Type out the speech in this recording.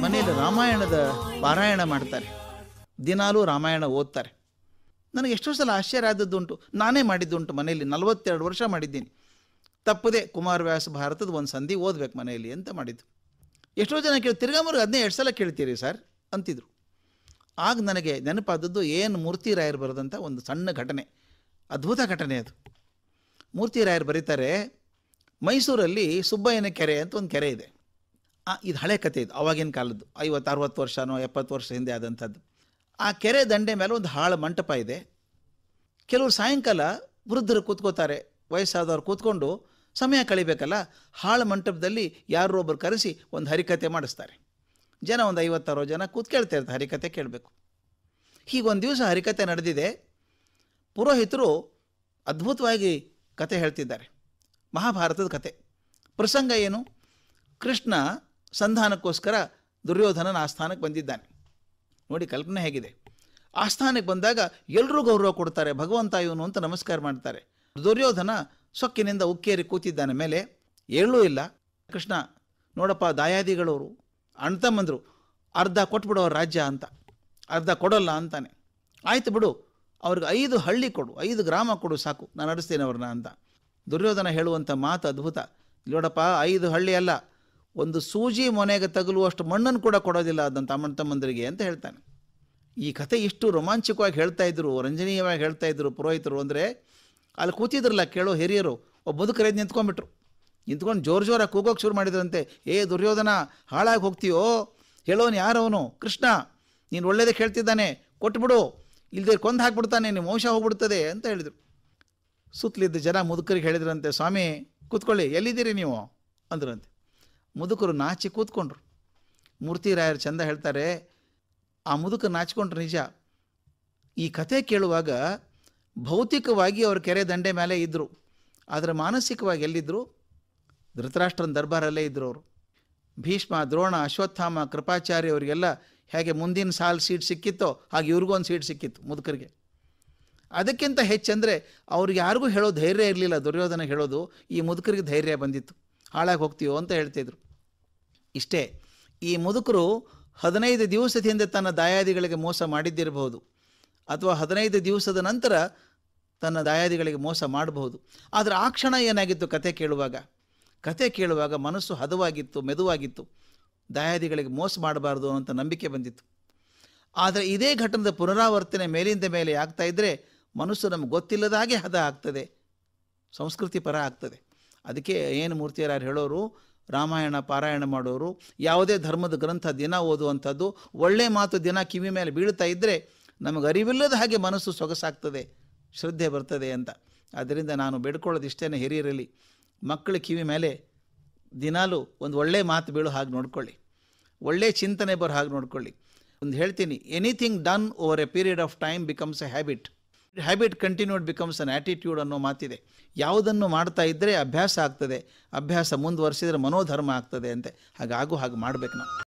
ಮನೆಯಲ್ಲಿ ರಾಮಾಯಣದ ಪಾರಾಯಣ ಮಾಡ್ತಾರೆ. ದಿನಾಲೂ ರಾಮಾಯಣ ಓದ್ತಾರೆ. ನನಗೆ ಎಷ್ಟೋ ಸಲ ಆಶ್ಚರ್ಯ ಆದದ್ದುಂಟು. ನಾನೇ ಮಾಡಿದ್ದುಂಟು ಮನೆಯಲ್ಲಿ, ನಲವತ್ತೆರಡು ವರ್ಷ ಮಾಡಿದ್ದೀನಿ. ತಪ್ಪದೆ ಕುಮಾರವ್ಯಾಸ ಭಾರತದ ಒಂದು ಸಂಧಿ ಓದ್ಬೇಕು ಮನೆಯಲ್ಲಿ ಅಂತ ಮಾಡಿದ್ದು. ಎಷ್ಟೋ ಜನ ಕೇಳಿ ತಿರ್ಗಾಮರ್ಗ ಅದನ್ನೇ ಎರಡು ಸಲ ಕೇಳ್ತೀರಿ ಸರ್? ಅಂತಿದ್ರು. ಆಗ ನನಗೆ ನೆನಪಾದದ್ದು ಏನು ಮೂರ್ತಿ ರಾಯರು ಬರೆದಂಥ ಒಂದು ಸಣ್ಣ ಘಟನೆ. ಅದ್ಭುತ ಘಟನೆ ಅದು. ಮೂರ್ತಿ ರಾಯರು ಬರೀತಾರೆ, ಮೈಸೂರಲ್ಲಿ ಸುಬ್ಬಯ್ಯನ ಕೆರೆ ಅಂತ ಒಂದು ಕೆರೆ ಇದೆ. ಇದು ಹಳೆ ಕತೆ ಇದು, ಅವಾಗಿನ ಕಾಲದ್ದು, ಐವತ್ತು, ಅರವತ್ತು ವರ್ಷನೋ, ಎಪ್ಪತ್ತು ವರ್ಷ ಹಿಂದೆ ಆದಂಥದ್ದು. ಆ ಕೆರೆ ದಂಡೆ ಮೇಲೆ ಒಂದು ಹಾಳು ಮಂಟಪ ಇದೆ. ಕೆಲವರು ಸಾಯಂಕಾಲ ವೃದ್ಧರು ಕೂತ್ಕೋತಾರೆ, ವಯಸ್ಸಾದವ್ರು ಕೂತ್ಕೊಂಡು ಸಮಯ ಕಳಿಬೇಕಲ್ಲ, ಹಾಳು ಮಂಟಪದಲ್ಲಿ ಯಾರೋ ಒಬ್ಬರು ಕರೆಸಿ ಒಂದು ಹರಿಕತೆ ಮಾಡಿಸ್ತಾರೆ. ಜನ ಒಂದು ಐವತ್ತಾರು ಜನ ಕೂತ್ ಕೇಳ್ತಾ ಇರ್ತಾರೆ, ಹರಿಕತೆ ಕೇಳಬೇಕು. ಹೀಗೊಂದು ದಿವಸ ಹರಿಕತೆ ನಡೆದಿದೆ. ಪುರೋಹಿತರು ಅದ್ಭುತವಾಗಿ ಕತೆ ಹೇಳ್ತಿದ್ದಾರೆ. ಮಹಾಭಾರತದ ಕತೆ. ಪ್ರಸಂಗ ಏನು? ಕೃಷ್ಣ ಸಂಧಾನಕ್ಕೋಸ್ಕರ ದುರ್ಯೋಧನನ ಆಸ್ಥಾನಕ್ಕೆ ಬಂದಿದ್ದಾನೆ. ನೋಡಿ ಕಲ್ಪನೆ ಹೇಗಿದೆ. ಆಸ್ಥಾನಕ್ಕೆ ಬಂದಾಗ ಎಲ್ಲರೂ ಗೌರವ ಕೊಡ್ತಾರೆ, ಭಗವಂತ ಇವನು ಅಂತ ನಮಸ್ಕಾರ ಮಾಡ್ತಾರೆ. ದುರ್ಯೋಧನ ಸೊಕ್ಕಿನಿಂದ ಉಕ್ಕೇರಿ ಕೂತಿದ್ದಾನೆ. ಮೇಲೆ ಏಳೂ ಇಲ್ಲ. ಕೃಷ್ಣ, ನೋಡಪ್ಪ, ದಾಯಾದಿಗಳವರು ಅಣ್ತಮ್ಮಂದರು ಅರ್ಧ ಕೊಟ್ಬಿಡೋ ರಾಜ್ಯ ಅಂತ, ಅರ್ಧ ಕೊಡೋಲ್ಲ ಅಂತಾನೆ. ಆಯ್ತು ಬಿಡು, ಅವ್ರಿಗೆ ಐದು ಹಳ್ಳಿ ಕೊಡು, ಐದು ಗ್ರಾಮ ಕೊಡು ಸಾಕು, ನಾನು ನಡೆಸ್ತೇನೆ ಅವ್ರನ್ನ ಅಂತ. ದುರ್ಯೋಧನ ಹೇಳುವಂಥ ಮಾತು ಅದ್ಭುತ. ನೋಡಪ್ಪ, ಐದು ಹಳ್ಳಿ ಅಲ್ಲ ಒಂದು ಸೂಜಿ ಮೊನೆಗೆ ತಗುಲುವಷ್ಟು ಮಣ್ಣನ್ನು ಕೂಡ ಕೊಡೋದಿಲ್ಲ ಅದನ್ನು ಅಮ್ಮನ ತಮ್ಮಂದರಿಗೆ ಅಂತ ಹೇಳ್ತಾನೆ. ಈ ಕಥೆ ಇಷ್ಟು ರೋಮಾಂಚಕವಾಗಿ ಹೇಳ್ತಾ ಇದ್ರು, ರಂಜನೀಯವಾಗಿ ಹೇಳ್ತಾ ಇದ್ರು ಪುರೋಹಿತರು ಅಂದರೆ ಅಲ್ಲಿ ಕೂತಿದ್ರಲ್ಲ ಕೇಳೋ ಹಿರಿಯರು, ಒಬ್ಬ ಬದುಕರೆದು ನಿಂತ್ಕೊಂಡ್ಬಿಟ್ರು. ನಿಂತ್ಕೊಂಡು ಜೋರು ಜೋರಾಗಿ ಕೂಗೋಕೆ ಶುರು ಮಾಡಿದ್ರಂತೆ, ಏ ದುರ್ಯೋಧನ, ಹಾಳಾಗಿ ಹೋಗ್ತೀಯೋ? ಹೇಳೋನು ಯಾರವನು? ಕೃಷ್ಣ, ನೀನು ಒಳ್ಳೇದೇ ಕೇಳ್ತಿದ್ದಾನೆ, ಕೊಟ್ಬಿಡು. ಇಲ್ಲದೆ ಕೊಂದು ಹಾಕ್ಬಿಡ್ತಾನೆ ನಿಮ್ಮ ವಂಶ ಹೋಗ್ಬಿಡ್ತದೆ, ಅಂತ ಹೇಳಿದರು. ಸುತ್ತಲಿದ್ದ ಜನ ಮುದುಕರಿಗೆ ಹೇಳಿದ್ರಂತೆ, ಸ್ವಾಮಿ, ಕೂತ್ಕೊಳ್ಳಿ, ಎಲ್ಲಿದ್ದೀರಿ ನೀವು? ಅಂದ್ರಂತೆ. ಮುದುಕರು ನಾಚಿ ಕೂತ್ಕೊಂಡ್ರು. ಮೂರ್ತಿ ಮೂರ್ತಿರಾಯರು ಚಂದ ಹೇಳ್ತಾರೆ, ಆ ಮುದುಕ ನಾಚಿಕೊಂಡ್ರು ನಿಜ. ಈ ಕಥೆ ಕೇಳುವಾಗ ಭೌತಿಕವಾಗಿ ಅವರು ಕೆರೆ ದಂಡೆ ಮೇಲೆ ಇದ್ದರು ಆದರೆ ಮಾನಸಿಕವಾಗಿ ಎಲ್ಲಿದ್ದರು ಧೃತರಾಷ್ಟ್ರನ ದರ್ಬಾರಲ್ಲೇ ಇದ್ದರು ಅವರು. ಭೀಷ್ಮ, ದ್ರೋಣ, ಅಶ್ವತ್ಥಾಮ, ಕೃಪಾಚಾರ್ಯ ಅವರಿಗೆಲ್ಲ ಹೇಗೆ ಮುಂದಿನ ಸಾಲು ಸೀಟ್ ಸಿಕ್ಕಿತ್ತೋ ಹಾಗೆ ಇವ್ರಿಗೂ ಒಂದು ಸೀಟ್ ಸಿಕ್ಕಿತ್ತು ಮುದುಕರಿಗೆ. ಅದಕ್ಕಿಂತ ಹೆಚ್ಚಂದರೆ ಅವ್ರಿಗೆ ಯಾರಿಗೂ ಹೇಳೋ ಧೈರ್ಯ ಇರಲಿಲ್ಲ, ದುರ್ಯೋಧನ ಹೇಳೋದು, ಈ ಮುದುಕರಿಗೆ ಧೈರ್ಯ ಬಂದಿತ್ತು. ಹಾಳಾಗಿ ಹೋಗ್ತೀವೋ ಅಂತ ಹೇಳ್ತಿದ್ರು. ಇಷ್ಟೇ, ಈ ಮುದುಕರು ಹದಿನೈದು ದಿವಸದ ಹಿಂದೆ ತನ್ನ ದಾಯಾದಿಗಳಿಗೆ ಮೋಸ ಮಾಡಿದ್ದಿರಬಹುದು ಅಥವಾ ಹದಿನೈದು ದಿವಸದ ನಂತರ ತನ್ನ ದಾಯಾದಿಗಳಿಗೆ ಮೋಸ ಮಾಡಬಹುದು. ಆದರೆ ಆ ಕ್ಷಣ ಏನಾಗಿತ್ತು ಕತೆ ಕೇಳುವಾಗ? ಕತೆ ಕೇಳುವಾಗ ಮನಸ್ಸು ಹದವಾಗಿತ್ತು, ಮೆದುವಾಗಿತ್ತು. ದಾಯಾದಿಗಳಿಗೆ ಮೋಸ ಮಾಡಬಾರ್ದು ಅಂತ ನಂಬಿಕೆ ಬಂದಿತ್ತು. ಆದರೆ ಇದೇ ಘಟನದ ಪುನರಾವರ್ತನೆ ಮೇಲಿಂದ ಮೇಲೆ ಆಗ್ತಾ ಇದ್ದರೆ ಮನಸ್ಸು ನಮ್ಗೆ ಗೊತ್ತಿಲ್ಲದ ಹಾಗೆ ಹದ ಆಗ್ತದೆ, ಸಂಸ್ಕೃತಿ ಪರ ಆಗ್ತದೆ. ಅದಕ್ಕೆ ಏನು ಮೂರ್ತಿಯರಾರು ಹೇಳೋರು, ರಾಮಾಯಣ ಪಾರಾಯಣ ಮಾಡೋರು, ಯಾವುದೇ ಧರ್ಮದ ಗ್ರಂಥ ದಿನ ಓದುವಂಥದ್ದು, ಒಳ್ಳೆ ಮಾತು ದಿನ ಕಿವಿ ಮೇಲೆ ಬೀಳ್ತಾ ಇದ್ದರೆ ನಮಗೆ ಅರಿವಿಲ್ಲದ ಹಾಗೆ ಮನಸ್ಸು ಸೊಗಸಾಗ್ತದೆ, ಶ್ರದ್ಧೆ ಬರ್ತದೆ ಅಂತ. ಅದರಿಂದ ನಾನು ಬೇಡ್ಕೊಳ್ಳೋದು ಇಷ್ಟೇ ಹಿರಿಯರಲ್ಲಿ. ಮಕ್ಕಳ ಕಿವಿ ಮೇಲೆ ದಿನಾಲೂ ಒಂದು ಒಳ್ಳೆ ಮಾತು ಬೀಳೋ ಹಾಗೆ ನೋಡ್ಕೊಳ್ಳಿ. ಒಳ್ಳೆ ಚಿಂತನೆ ಬರೋ ಹಾಗೆ ನೋಡ್ಕೊಳ್ಳಿ. ಒಂದು ಹೇಳ್ತೀನಿ anything done over a period of time becomes a habit habit continued becomes an attitude ಅನ್ನೋ ಮಾತಿದೆ. ಯಾವುದನ್ನು ಮಾಡ್ತಾ ಇದ್ದರೆ ಅಭ್ಯಾಸ ಆಗ್ತದೆ. ಅಭ್ಯಾಸ ಮುಂದುವರಿಸಿದರೆ ಮನೋಧರ್ಮ ಆಗ್ತದೆ ಅಂತೆ. ಹಾಗಾಗೂ ಹಾಗೆ ಮಾಡಬೇಕು ನಾವು.